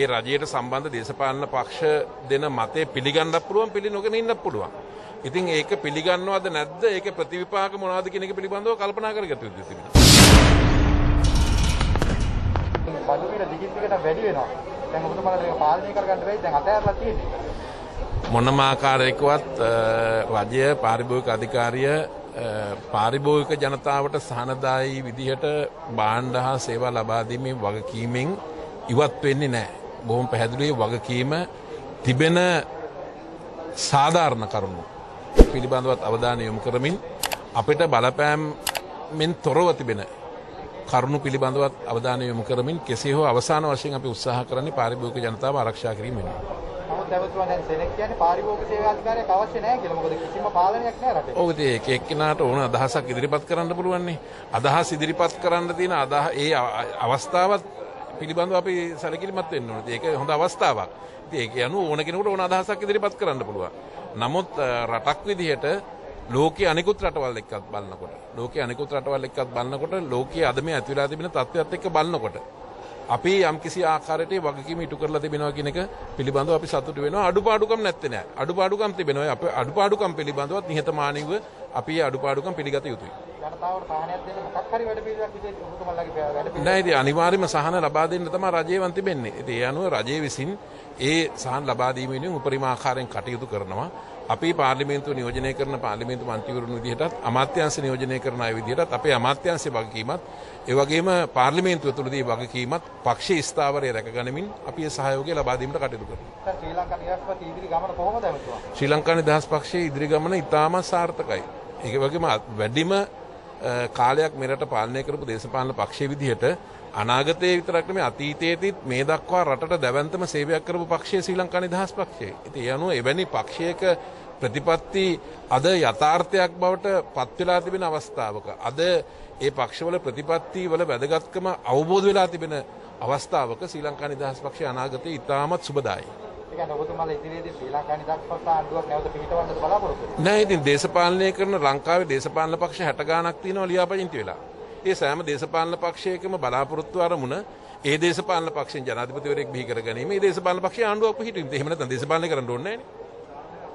ඒ රජයට සම්බන්ධ දේශපාලන පක්ෂ දෙන මතය පිළිගන්නත් පුළුවන් පිළි නොගෙන ඉන්නත් පුළුවන්. ඉතින් ඒක පිළිගන්නවද නැද්ද ඒක ප්‍රතිවිපාක මොනවද කියන එක පිළිබඳව කල්පනා කරගත යුතු තිබෙනවා. බඩු මිල දිගින් දිගට වැඩි වෙනවා. දැන් ඔබතුමාලා මේක පාලනය කරගන්න බැරි දැන් අතහැරලා තියෙන්නේ. මොනම ආකාරයකවත් රජය පාරිභෝගික අධිකාරිය පාරිභෝගික ජනතාවට සහනදායී විදිහට භාණ්ඩ හා සේවා ලබා දීමේ වගකීමෙන් ඉවත් වෙන්නේ නැහැ. බොහොම පැහැදිලිව වගකීම තිබෙන සාධාරණ කරුණු පිළිබඳවත් අවධානය යොමු කරමින් අපිට බලපෑම්ෙන් තොරව තිබෙන කරුණු පිළිබඳවත් අවධානය යොමු කරමින් කෙසේ හෝ අවසාන වශයෙන් අපි උත්සාහ කරන්නේ පාරිභෝගික ජනතාව ආරක්ෂා කිරීම වෙනවා. නමුත් දැවතුමා දැන් සෙනෙක් කියන්නේ පාරිභෝගික සේවා අධිකාරියක් අවශ්‍ය නැහැ කියලා. මොකද කිසිම පාලනයක් නැහැ රටේ. ඔව් ඉතින් එක එක්කිනාට ඕන අදහසක් ඉදිරිපත් කරන්න පුළුවන් නේ. අදහස් ඉදිරිපත් කරන්න තියෙන අදහ ඒ අවස්ථාවත් පිළිබඳව අපි සැලකිලිමත් වෙන්න ඕනේ. ඒක හොඳ අවස්ථාවක්. ඉතින් ඒක යනු ඕන කෙනෙකුට ඕන අදහසක් ඉදිරිපත් කරන්න පුළුවන්. නමුත් රටක් විදිහට ලෝකයේ අනිකුත් රටවල් එක්කත් බලනකොට ලෝකයේ අනිකුත් රටවල් එක්කත් බලනකොට ලෝකයේ අද මේ ඇතිවලා තිබෙන තත්ත්වයක් එක්ක බලනකොට අපි යම්කිසි ආකාරයට වගකීම ඉටු කරලා තිබෙනවා කියන එක පිළිබඳව අපි සතුටු වෙනවා අඩුපාඩුකම් නැත්තේ නෑ අඩුපාඩුකම් තිබෙනවා අපේ අඩුපාඩුකම් පිළිබඳවත් නිහතමානීව අපි අඩුපාඩුකම් පිළිගත යුතුයි ජනතාවට සහනයක් දෙන්න මොකක් හරි වැඩ පිළිවෙලක් විදිහට ඔබතුමාලගේ වැඩ පිළිවෙල නෑ ඉතින් අනිවාර්යයෙන්ම සහන ලබා දෙන්න තමයි රජයවන් තිබෙන්නේ ඉතින් ඒ අනුව රජය විසින් ඒ සහන් ලබා දීමෙන් උපරිම ආකාරයෙන් කටයුතු කරනවා අපි පාර්ලිමේන්තුව නියෝජනය කරන පාර්ලිමේන්තු මන්ත්‍රීවරුන් විදිහටත් අමාත්‍යාංශ නියෝජනය කරන අය විදිහටත් අපේ අමාත්‍යාංශයේ වගකීමත් ඒ වගේම පාර්ලිමේන්තුව තුළදී වගකීමත් පක්ෂයේ ස්ථාවරය රැකගනිමින් අපි ඒ සහයෝගය ලබා දීමට කටයුතු කරනවා. ශ්‍රී ලංකා නිදහස්පති ඉදිරි ගමන කොහොමද? ශ්‍රී ලංකා නිදහස් පක්ෂයේ ඉදිරි ගමන ඉතාමත් සාර්ථකයි. ඒක වගේම වැඩිම කාලයක් මෙරට පාලනය කරපු දේශපාලන පක්ෂයේ විදිහට අනාගතයේ විතරක් නෙමෙයි අතීතයේදීත් මේ දක්වා රටට දැවැන්තම සේවයක් කරපු පක්ෂය ශ්‍රී ලංකා නිදහස් පක්ෂය. ඉතින් ඒ අනුව එවැනි පක්ෂයක ප්‍රතිපත්ති අද යථාර්ථයක් බවට පත් වෙලා තිබෙන අවස්ථාවක අද ඒ පක්ෂවල ප්‍රතිපත්ති වල වැදගත්කම අවබෝධ වෙලා තිබෙන අවස්ථාවක ශ්‍රී ලංකා නිදහස් පක්ෂය අනාගතයේ ඉතාමත් සුබදායි. ඒ කියන්නේ ඔබතුමාලා ඉදිරියේදී ශ්‍රී ලංකා නිදහස් පක්ෂ ආණ්ඩුවක් නැවත පිහිටවන්නද බලාපොරොත්තු වෙන්නේ? නෑ ඉතින් දේශපාලනය කරන ලංකාවේ දේශපාලන පක්ෂ 60 ගාණක් තියෙනවා ලියාපදිංචි වෙලා. ඒ සෑම දේශපාලන පක්ෂයකම බලාපොරොත්තු අරමුණ ඒ දේශපාලන පක්ෂෙන් ජනාධිපතිවරයෙක් බිහි කර ගැනීම. ඒ දේශපාලන පක්ෂයේ ආණ්ඩුවක් පිහිටුවීම. එහෙම නැත්නම් දේශපාලනය කරන්න ඕනේ නෑනේ.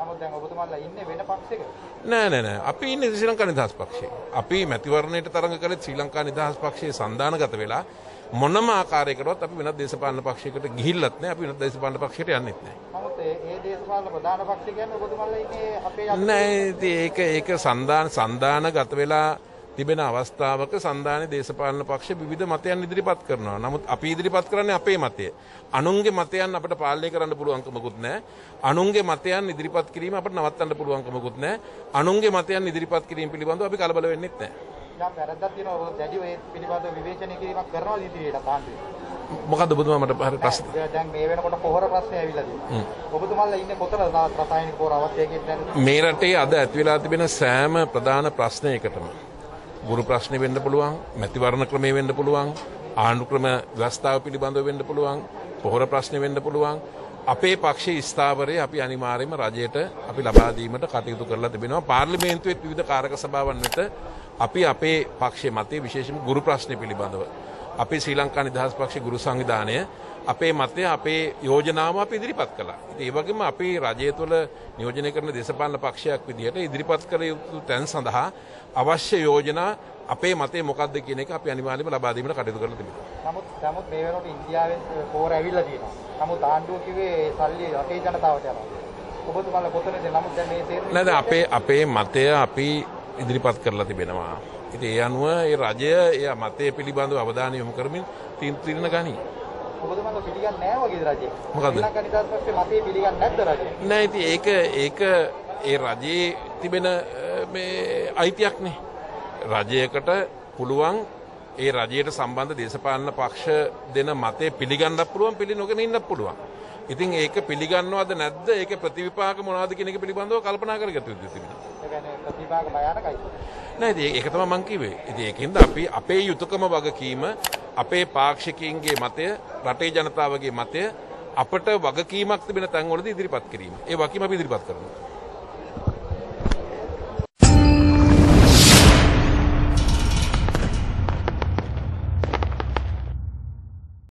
නමුත් දැන් ඔබතුමාලා ඉන්නේ වෙන පක්ෂයක. නෑ නෑ නෑ අපි ඉන්නේ ශ්‍රී ලංකා නිදහස් පක්ෂයේ. අපි මැතිවරණයට තරඟ කළේ ශ්‍රී ලංකා නිදහස් පක්ෂයේ සන්දානගත වෙලා මොනම ආකාරයකටවත් අපි වෙනත් දේශපාලන පක්ෂයකට ගිහිල්ලත් නෑ අපි වෙනත් දේශපාලන පක්ෂයට යන්නෙත් නෑ. නමුත් ඒ දේශපාලන ප්‍රධාන පක්ෂ කියන්නේ ඔබතුමාලා ඉන්නේ අපේ නෑ ඒක ඒක සන්දාන සන්දානගත වෙලා තිබෙන අවස්ථාවක සන්ධානයේ දේශපාලන පක්ෂ විවිධ මතයන් ඉදිරිපත් කරනවා. නමුත් අපි ඉදිරිපත් කරන්නේ අපේ මතය. අනුන්ගේ මතයන් අපිට පාලනය කරන්න පුළුවන්කමකුත් නැහැ. අනුන්ගේ මතයන් ඉදිරිපත් කිරීම අපිට නවත්තන්න පුළුවන්කමකුත් නැහැ. අනුන්ගේ මතයන් ඉදිරිපත් කිරීම පිළිබඳව අපි කලබල වෙන්නෙත් නැහැ. මොකද්ද ඔබතුමා මට හරි ප්‍රශ්න දැන් මේ වෙනකොට පොහොර ප්‍රශ්නේ ඇවිල්ලා තියෙනවා. ඔබතුමාලා ඉන්නේ කොතනද රසායනික පොහොර අවශ්‍ය කියන මේ රටේ අද ඇති වෙලා තිබෙන සෑම ප්‍රධාන ප්‍රශ්නයකටම ගුරු ප්‍රශ්න වෙන්න පුළුවන් මැතිවරණ ක්‍රමය වෙන්න පුළුවන් ආණ්ඩු ක්‍රම ව්‍යවස්ථාව පිළිබඳව වෙන්න පුළුවන් පොහොර ප්‍රශ්න වෙන්න පුළුවන්. අපේ පක්ෂයේ ස්ථාවරය අපි අනිවාර්යයෙන්ම රජයට අපි ලබා දීමට කටයුතු කරලා තිබෙනවා. පාර්ලිමේන්තුවේ විවිධ කාරක සභාවන් වෙත අපි අපේ පක්ෂයේ මතයේ විශේෂම ගුරු ප්‍රශ්න පිළිබඳව. අපේ ශ්‍රී ලංකා නිදහස් පක්ෂ ගුරු සංවිධානය අපේ මතය අපේ යෝජනාව අපි ඉදිරිපත් කළා. ඉතින් ඒ වගේම අපි රජය තුළ නියෝජනය කරන දේශපාලන පක්ෂයක් විදිහට ඉදිරිපත් කළ යුතු තැන් සඳහා අවශ්‍ය යෝජනා අපේ මතේ මොකක්ද කියන එක අපි අනිවාර්යයෙන්ම ලබා දීමට කටයුතු කරලා තිබෙනවා. නමුත් නමුත් මේ වෙනකොට ඉන්දියාවෙන් පෝර ඇවිල්ලා තියෙනවා. නමුත් ආණ්ඩුව කිව්වේ සල්ලි රටේ ජනතාවට යනවා. ඔබතුමාලා කොතනද නමුත් දැන් මේ තේරුම් නේද අපේ අපේ මතය අපි ඉදිරිපත් කරලා තිබෙනවා. ඉතින් ඒ අනුව ඒ රජය ඒ මතය පිළිබඳව අවධානය යොමු කරමින් තීරණ ගනී. ඔබතුමාලා පිළිගන්නේ නැහැ වගේ රජය. මොකද්ද? ශ්‍රී ලංකා නිදහස් පක්ෂේ මතේ පිළිගන්නේ නැද්ද රජය? නෑ ඉතින් ඒක ඒක ඒ රජයේ තිබෙන මේ අයිතියක්නේ. රජයකට පුළුවන් ඒ රජයට සම්බන්ධ දේශපාලන පක්ෂ දෙන මතය පිළිගන්නත් පුළුවන් පිළි නොගෙන ඉන්නත් පුළුවන්. ඉතින් ඒක පිළිගන්නවද නැද්ද ඒක ප්‍රතිවිපාක මොනවද කියන එක පිළිබඳව කල්පනා කරගත යුතු තිබෙනවා. ඒ කියන්නේ ප්‍රතිභාග භයානකයි. නෑ ඉතින් ඒක තමයි මං කිව්වේ. ඉතින් ඒකෙන්ද අපි අපේ යුතුයකම වගකීම අපේ පාක්ෂිකයින්ගේ මතය රටේ ජනතාවගේ මතය අපට වගකීමක් තිබෙන තැන්වලදී ඉදිරිපත් කිරීම. ඒ වගකීම අපි ඉදිරිපත් කරනවා.